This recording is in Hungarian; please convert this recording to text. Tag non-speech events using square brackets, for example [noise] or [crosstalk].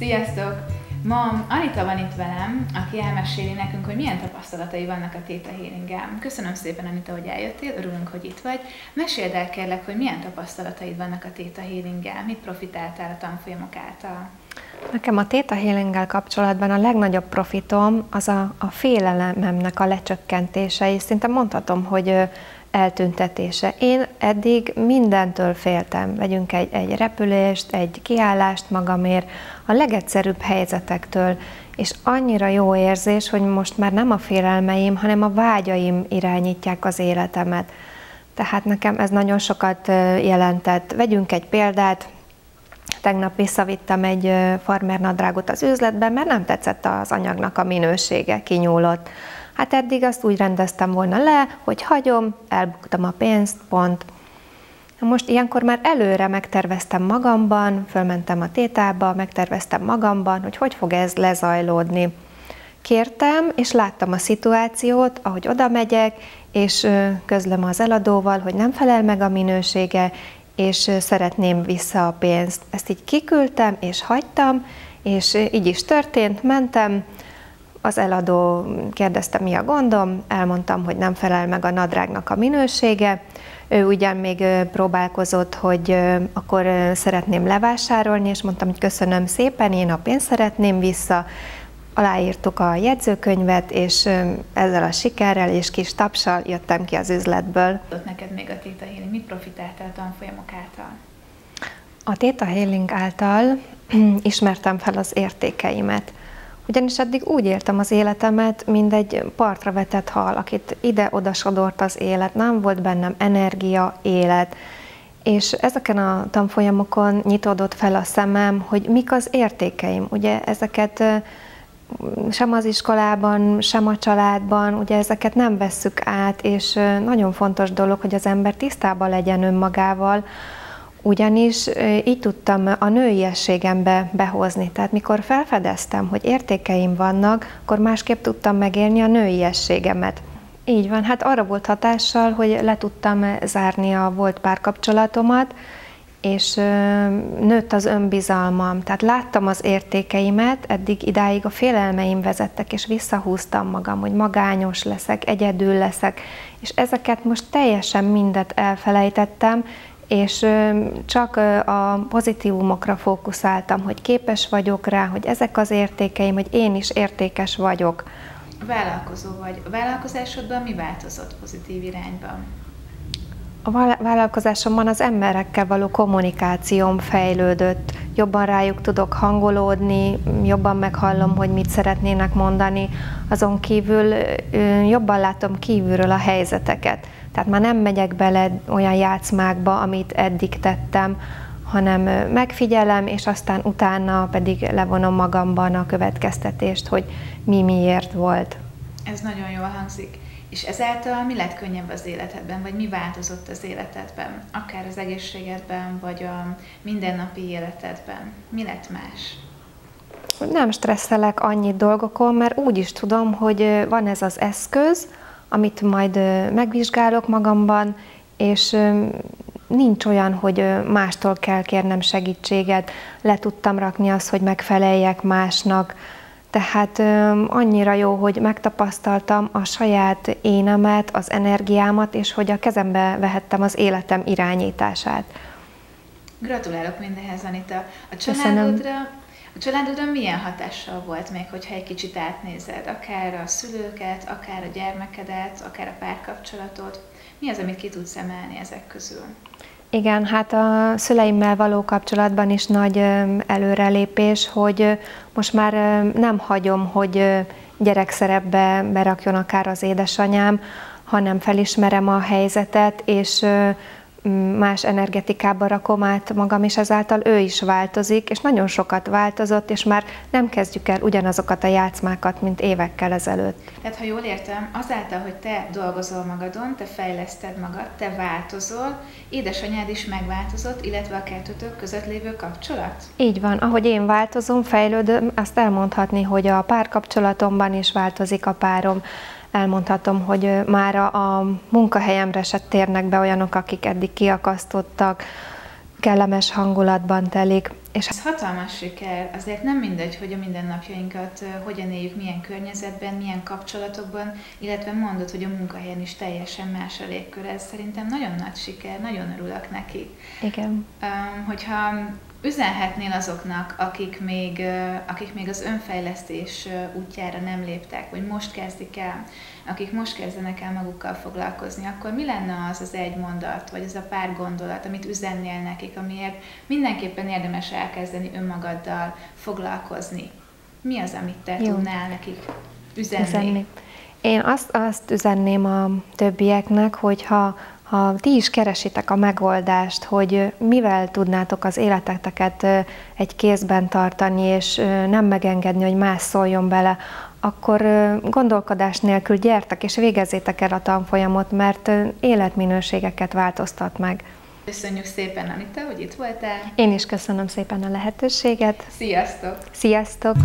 Sziasztok! Ma Anita van itt velem, aki elmeséli nekünk, hogy milyen tapasztalatai vannak a Theta healing. Köszönöm szépen, Anita, hogy eljöttél, örülünk, hogy itt vagy. Meséld el kérlek, hogy milyen tapasztalataid vannak a Theta healing mit profitáltál a tanfolyamok által? Nekem a Theta healing kapcsolatban a legnagyobb profitom az a, a félelememnek a lecsökkentése, és szinte mondhatom, hogy eltüntetése. Én eddig mindentől féltem. Vegyünk egy, egy repülést, egy kiállást magamért, a legegyszerűbb helyzetektől, és annyira jó érzés, hogy most már nem a félelmeim, hanem a vágyaim irányítják az életemet. Tehát nekem ez nagyon sokat jelentett. Vegyünk egy példát, tegnap visszavittem egy farmer nadrágot az üzletbe, mert nem tetszett az anyagnak a minősége, kinyúlott. Hát eddig azt úgy rendeztem volna le, hogy hagyom, elbuktam a pénzt, pont. Most ilyenkor már előre megterveztem magamban, fölmentem a tétába, megterveztem magamban, hogy hogy fog ez lezajlódni. Kértem, és láttam a szituációt, ahogy oda megyek, és közlöm az eladóval, hogy nem felel meg a minősége, és szeretném vissza a pénzt. Ezt így kiküldtem, és hagytam, és így is történt, mentem, az eladó kérdezte, mi a gondom, elmondtam, hogy nem felel meg a nadrágnak a minősége. Ő ugyan még próbálkozott, hogy akkor szeretném levásárolni, és mondtam, hogy köszönöm szépen, én a pénzt szeretném vissza. Aláírtuk a jegyzőkönyvet, és ezzel a sikerrel és kis tapsal jöttem ki az üzletből. Neked még a Theta Healing, mit profitáltál a tanfolyamok által? A Theta Healing által [clears throat] ismertem fel az értékeimet ugyanis eddig úgy éltem az életemet, mint egy partra vetett hal, akit ide-oda sodort az élet, nem volt bennem energia, élet. És ezeken a tanfolyamokon nyitódott fel a szemem, hogy mik az értékeim. Ugye ezeket sem az iskolában, sem a családban, ugye ezeket nem vesszük át, és nagyon fontos dolog, hogy az ember tisztában legyen önmagával, ugyanis így tudtam a nőiességembe behozni. Tehát mikor felfedeztem, hogy értékeim vannak, akkor másképp tudtam megélni a nőiességemet. Így van, hát arra volt hatással, hogy le tudtam zárni a volt párkapcsolatomat, és nőtt az önbizalmam. Tehát láttam az értékeimet, eddig idáig a félelmeim vezettek, és visszahúztam magam, hogy magányos leszek, egyedül leszek, és ezeket most teljesen mindet elfelejtettem, és csak a pozitívumokra fókuszáltam, hogy képes vagyok rá, hogy ezek az értékeim, hogy én is értékes vagyok. Vállalkozó vagy. A vállalkozásodban mi változott pozitív irányban? A vállalkozásomban az emberekkel való kommunikációm fejlődött, jobban rájuk tudok hangolódni, jobban meghallom, hogy mit szeretnének mondani, azon kívül jobban látom kívülről a helyzeteket. Tehát már nem megyek bele olyan játszmákba, amit eddig tettem, hanem megfigyelem, és aztán utána pedig levonom magamban a következtetést, hogy mi miért volt. Ez nagyon jól hangzik. És ezáltal mi lett könnyebb az életedben, vagy mi változott az életedben, akár az egészségedben, vagy a mindennapi életedben? Mi lett más? Nem stresszelek annyi dolgokon, mert úgy is tudom, hogy van ez az eszköz, amit majd megvizsgálok magamban, és nincs olyan, hogy mástól kell kérnem segítséget, le tudtam rakni azt, hogy megfeleljek másnak, tehát annyira jó, hogy megtapasztaltam a saját énemet, az energiámat, és hogy a kezembe vehettem az életem irányítását. Gratulálok mindenhez, Anita. A családodra, a családodra milyen hatással volt még, hogyha egy kicsit átnézed, akár a szülőket, akár a gyermekedet, akár a párkapcsolatot? Mi az, amit ki tudsz emelni ezek közül? Igen, hát a szüleimmel való kapcsolatban is nagy előrelépés, hogy most már nem hagyom, hogy gyerekszerepbe berakjon akár az édesanyám, hanem felismerem a helyzetet, és más energetikába rakom át magam, és ezáltal ő is változik, és nagyon sokat változott, és már nem kezdjük el ugyanazokat a játszmákat, mint évekkel ezelőtt. Tehát, ha jól értem, azáltal, hogy te dolgozol magadon, te fejleszted magad, te változol, édesanyád is megváltozott, illetve a kettőtök között lévő kapcsolat? Így van, ahogy én változom, fejlődöm, azt elmondhatni, hogy a párkapcsolatomban is változik a párom, elmondhatom, hogy már a munkahelyemre se térnek be olyanok, akik eddig kiakasztottak, kellemes hangulatban telik, És ez hatalmas siker, azért nem mindegy, hogy a mindennapjainkat hogyan éljük, milyen környezetben, milyen kapcsolatokban, illetve mondod, hogy a munkahelyen is teljesen más a légkör. Ez szerintem nagyon nagy siker, nagyon örülök neki. Igen. Um, hogyha üzenhetnél azoknak, akik még, akik még az önfejlesztés útjára nem léptek, vagy most kezdik el, akik most kezdenek el magukkal foglalkozni, akkor mi lenne az az egy mondat, vagy az a pár gondolat, amit üzennél nekik, amiért mindenképpen érdemes elkezdeni önmagaddal foglalkozni? Mi az, amit te Jó. tudnál nekik üzenni? üzenni. Én azt, azt üzenném a többieknek, hogy ha ha ti is keresitek a megoldást, hogy mivel tudnátok az életeteket egy kézben tartani, és nem megengedni, hogy más szóljon bele, akkor gondolkodás nélkül gyertek és végezzétek el a tanfolyamot, mert életminőségeket változtat meg. Köszönjük szépen, Anita, hogy itt voltál. Én is köszönöm szépen a lehetőséget. Sziasztok! Sziasztok!